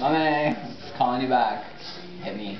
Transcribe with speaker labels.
Speaker 1: My man, calling you back. Hit me.